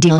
Zha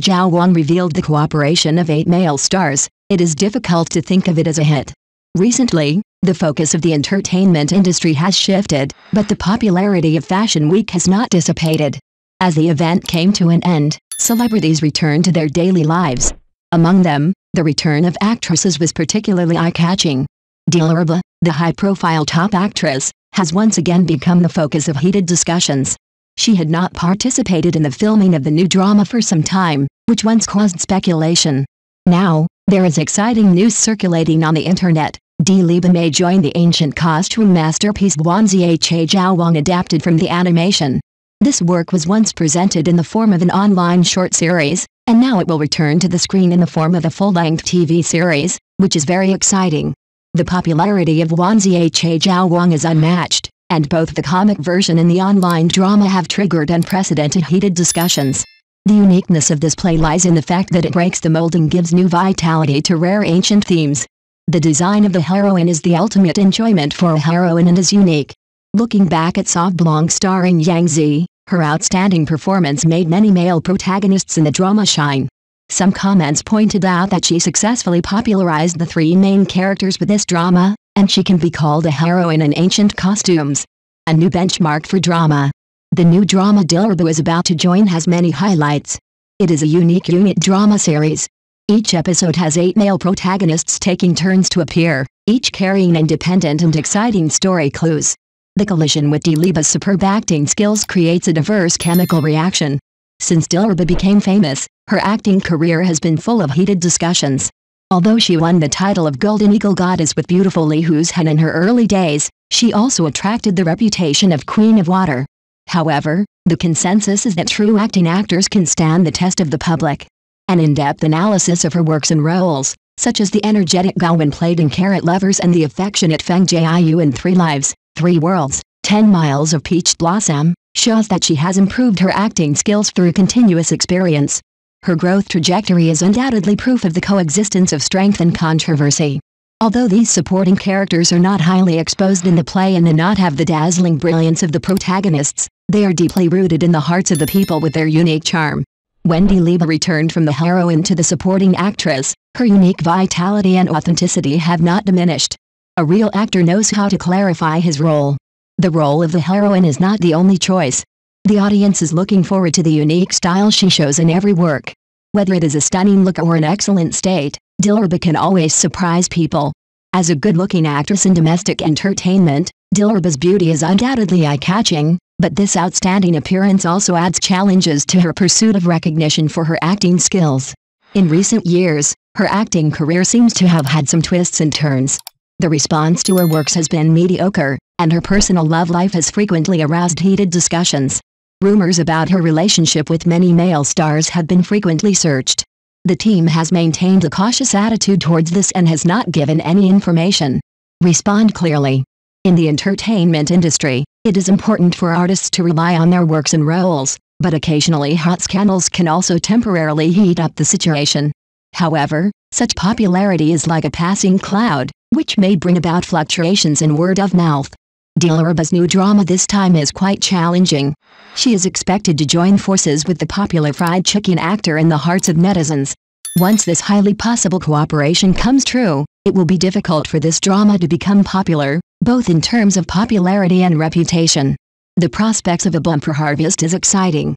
Zhao Wang revealed the cooperation of eight male stars, it is difficult to think of it as a hit. Recently, the focus of the entertainment industry has shifted, but the popularity of Fashion Week has not dissipated. As the event came to an end, celebrities returned to their daily lives. Among them, the return of actresses was particularly eye-catching. Dilraba, the high-profile top actress, has once again become the focus of heated discussions. She had not participated in the filming of the new drama for some time, which once caused speculation. Now, there is exciting news circulating on the internet. Diliba may join the ancient costume masterpiece Che Jiao Wang adapted from the animation. This work was once presented in the form of an online short series, and now it will return to the screen in the form of a full-length TV series, which is very exciting. The popularity of Wanzia Che Jiao Wang is unmatched and both the comic version and the online drama have triggered unprecedented heated discussions. The uniqueness of this play lies in the fact that it breaks the mold and gives new vitality to rare ancient themes. The design of the heroine is the ultimate enjoyment for a heroine and is unique. Looking back at Sauve Blanc starring Yang Zi, her outstanding performance made many male protagonists in the drama shine. Some comments pointed out that she successfully popularized the three main characters with this drama, and she can be called a heroine in ancient costumes. A new benchmark for drama. The new drama Dilraba is about to join has many highlights. It is a unique unit drama series. Each episode has eight male protagonists taking turns to appear, each carrying independent and exciting story clues. The collision with Diliba's superb acting skills creates a diverse chemical reaction. Since Dilraba became famous, her acting career has been full of heated discussions. Although she won the title of Golden Eagle Goddess with beautiful Li Huizhen in her early days, she also attracted the reputation of Queen of Water. However, the consensus is that true acting actors can stand the test of the public. An in-depth analysis of her works and roles, such as the energetic Gao Wen played in Carrot Lovers and the affectionate Feng Jiayu in Three Lives, Three Worlds, Ten Miles of Peach Blossom, shows that she has improved her acting skills through continuous experience. Her growth trajectory is undoubtedly proof of the coexistence of strength and controversy. Although these supporting characters are not highly exposed in the play and do not have the dazzling brilliance of the protagonists, they are deeply rooted in the hearts of the people with their unique charm. Wendy Diliba returned from the heroine to the supporting actress, her unique vitality and authenticity have not diminished. A real actor knows how to clarify his role. The role of the heroine is not the only choice, the audience is looking forward to the unique style she shows in every work. Whether it is a stunning look or an excellent state, Dilraba can always surprise people. As a good-looking actress in domestic entertainment, Dilraba's beauty is undoubtedly eye-catching, but this outstanding appearance also adds challenges to her pursuit of recognition for her acting skills. In recent years, her acting career seems to have had some twists and turns. The response to her works has been mediocre, and her personal love life has frequently aroused heated discussions. Rumors about her relationship with many male stars have been frequently searched. The team has maintained a cautious attitude towards this and has not given any information. Respond clearly. In the entertainment industry, it is important for artists to rely on their works and roles, but occasionally hot scandals can also temporarily heat up the situation. However, such popularity is like a passing cloud, which may bring about fluctuations in word of mouth. Dilraba's new drama this time is quite challenging. She is expected to join forces with the popular fried chicken actor in the hearts of netizens. Once this highly possible cooperation comes true, it will be difficult for this drama to become popular, both in terms of popularity and reputation. The prospects of a bumper harvest is exciting.